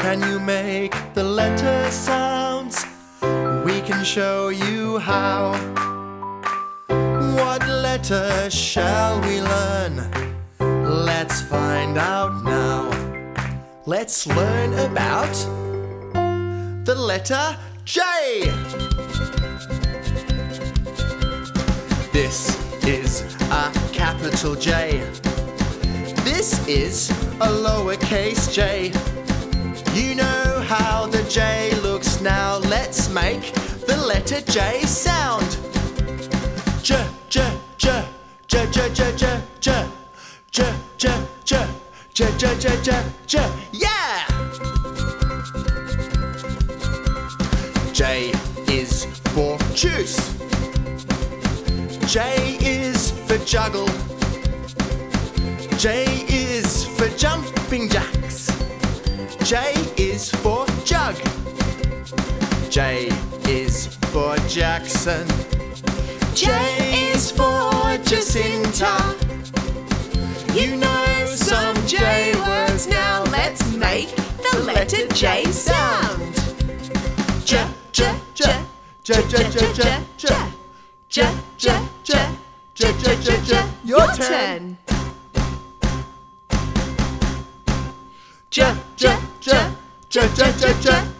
Can you make the letter sounds? We can show you how. What letter shall we learn? Let's find out now. Let's learn about the letter J. This is a capital J. This is a lowercase j. You know how the J looks now. Let's make the letter J sound. J, J, J, J, J, J, J, J, J, J, J, J, J, J, J, J. Yeah! J is for juice. J for juggle. J is for jumping jacks. J is for jug. J is for Jackson. J, J is for Jacinta. You know some J words now. Let's make the letter J sound. J, J, J, J, J, J, J. J, J, J, J ch ch ch your turn. Ja ja ja ja ja ja ja.